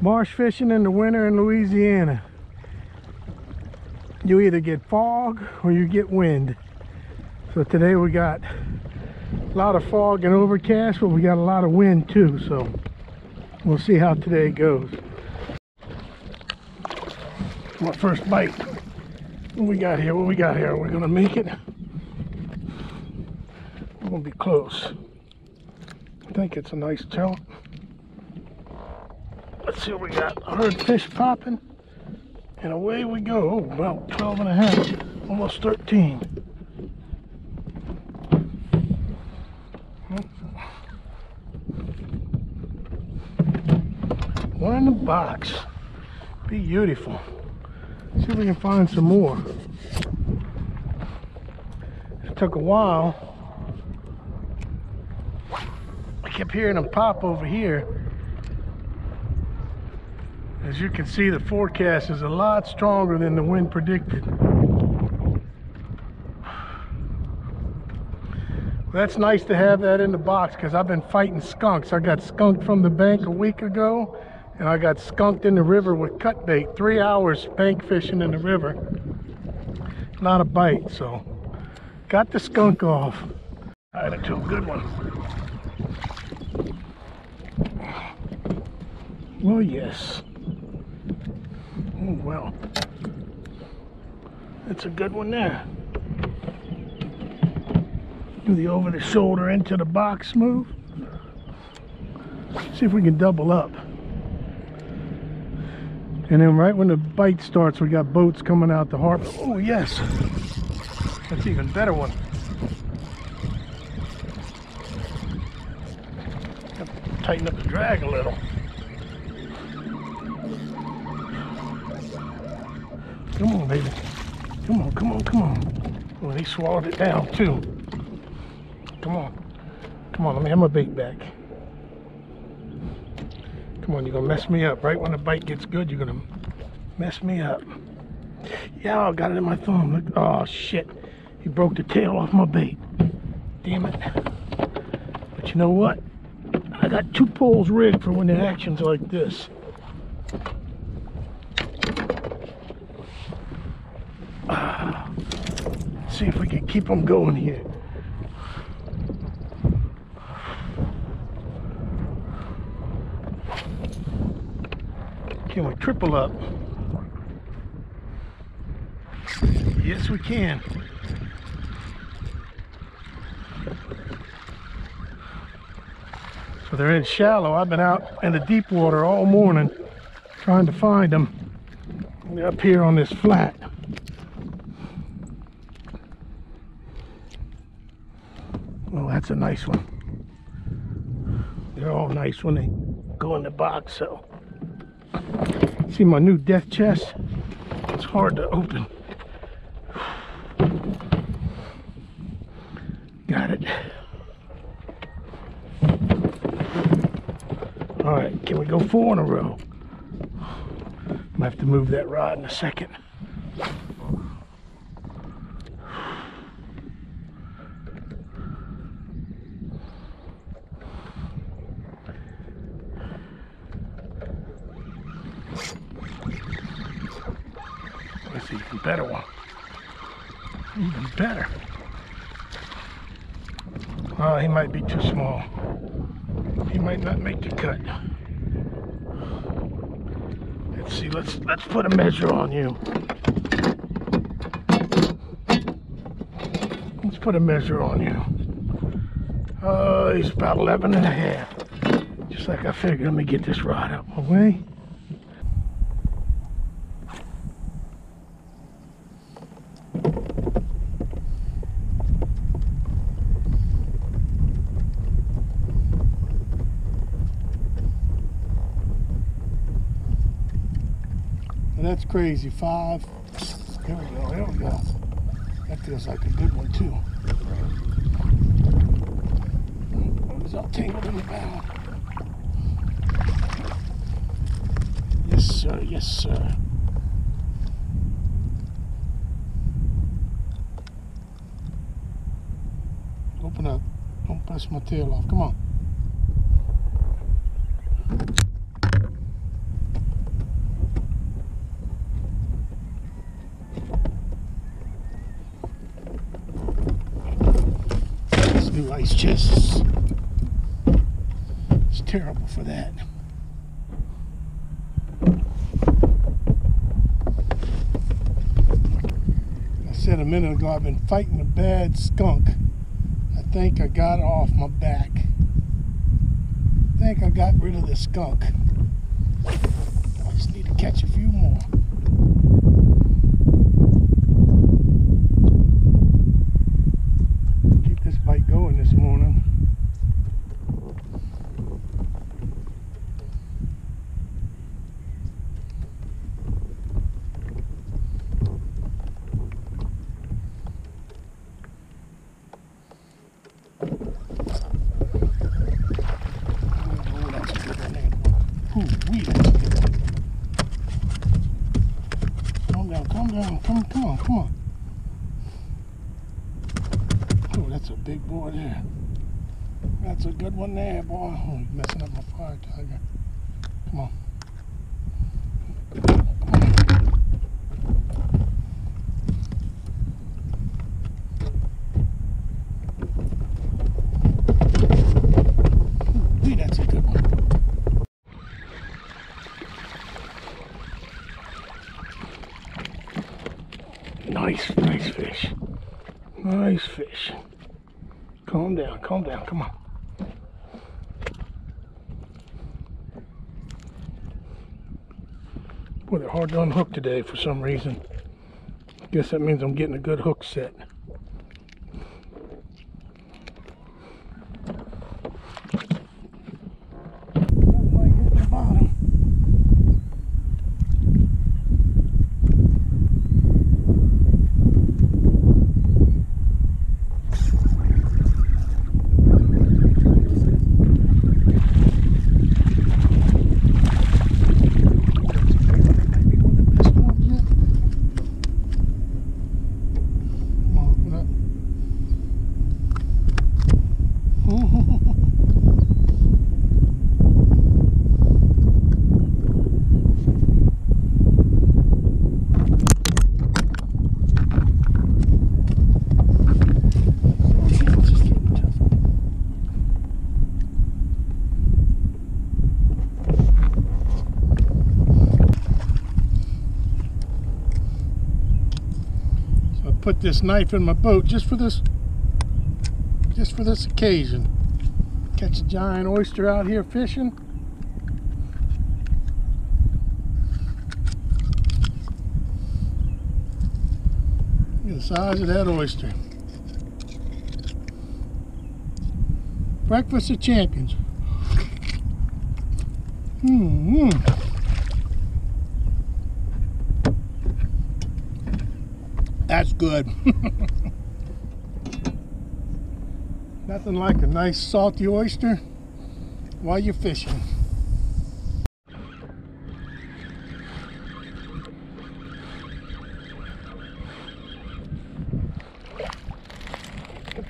Marsh fishing in the winter in Louisiana. You either get fog or you get wind. So today we got a lot of fog and overcast, but we got a lot of wind too. So we'll see how today goes. My first bite? What we got here? What we got here? We're gonna make it. We're gonna be close. I think it's a nice choke. Let's see what we got. I heard fish popping. And away we go. About 12 and a half. Almost 13. One in the box. Beautiful. See if we can find some more. It took a while. I kept hearing them pop over here. As you can see, the forecast is a lot stronger than the wind predicted. That's nice to have that in the box because I've been fighting skunks. I got skunked from the bank a week ago and I got skunked in the river with cut bait. Three hours bank fishing in the river. Not a bite, so got the skunk off. I had a two good one. Oh yes. Oh well. That's a good one there. Do the over the shoulder into the box move. See if we can double up. And then right when the bite starts, we got boats coming out the harbor. Oh, yes. That's even better one. Tighten up the drag a little. Come on, baby. Come on, come on, come on. Oh, he swallowed it down, too. Come on. Come on, let me have my bait back. Come on, you're gonna mess me up. Right when the bite gets good, you're gonna mess me up. Yeah, I got it in my thumb. Look, oh shit. He broke the tail off my bait. Damn it. But you know what? I got two poles rigged for when the action's like this. Ah, see if we can keep them going here. Can we triple up? Yes, we can. So they're in shallow. I've been out in the deep water all morning trying to find them. Up here on this flat. Oh, that's a nice one. They're all nice when they go in the box, so. See my new death chest? It's hard to open. Got it. All right, can we go four in a row? I'm gonna have to move that rod in a second. That's an even better one. Even better. Oh, he might be too small. He might not make the cut. Let's see, let's let's put a measure on you. Let's put a measure on you. Oh, he's about 11 and a half. Just like I figured. Let me get this rod out my way. That's crazy. Five. There we go. There we go. That feels like a good one too. Oh, he's all tangled in the bow. Yes, sir. Yes, sir. Open up. Don't press my tail off. Come on. Ice just—it's terrible for that. I said a minute ago I've been fighting a bad skunk. I think I got off my back. I think I got rid of the skunk. I just need to catch a few more. Keep this bite going this morning. Oh, that's a good one there, boy. Ooh, wee, that's a good one. Calm down, calm down, come, on, come on, come on. Oh, that's a big boy there. That's a good one there, boy. Oh, messing up my fire tiger. Come on. Ooh, that's a good one. Nice, nice fish. Fish. Calm down, calm down, come on. Boy, they're hard to unhook today for some reason. Guess that means I'm getting a good hook set. Put this knife in my boat just for this just for this occasion. Catch a giant oyster out here fishing. Look at the size of that oyster. Breakfast of champions. Hmm. That's good. Nothing like a nice salty oyster while you're fishing.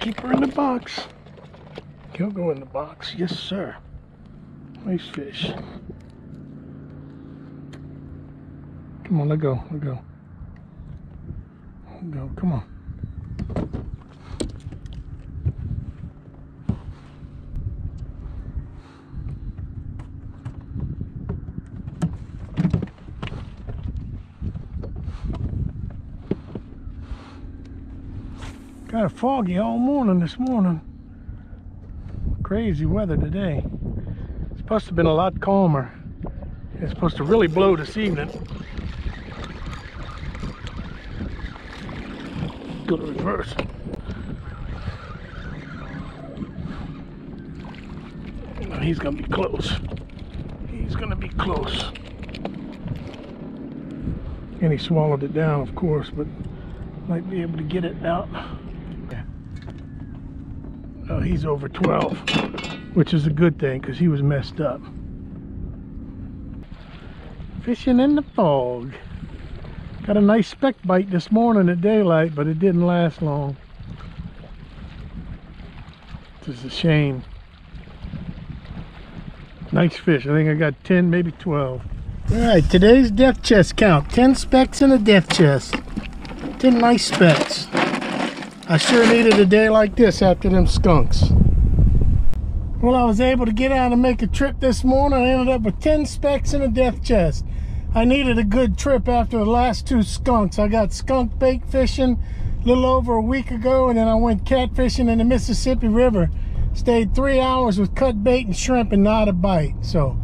Keep her in the box. He'll go in the box. Yes, sir. Nice fish. Come on, let go. Let go. Go. Come on. Kind of foggy all morning this morning. Crazy weather today. It's supposed to have been a lot calmer. It's supposed to really blow this evening. Go to reverse. He's gonna be close. He's gonna be close. And he swallowed it down, of course, but might be able to get it out. Oh, he's over 12, which is a good thing because he was messed up. Fishing in the fog. Got a nice speck bite this morning at daylight, but it didn't last long. This is a shame. Nice fish. I think I got 10, maybe 12. All right, today's death chest count. 10 specks in a death chest. 10 nice specks. I sure needed a day like this after them skunks. Well, I was able to get out and make a trip this morning. I ended up with 10 specks in a death chest. I needed a good trip after the last two skunks. I got skunk bait fishing a little over a week ago, and then I went catfishing in the Mississippi River. Stayed three hours with cut bait and shrimp and not a bite. So,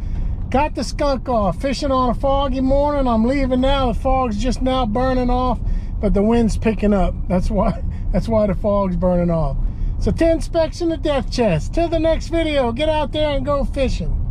got the skunk off. Fishing on a foggy morning. I'm leaving now. The fog's just now burning off, but the wind's picking up. That's why. That's why the fog's burning off. So 10 specks in the death chest. Till the next video, get out there and go fishing.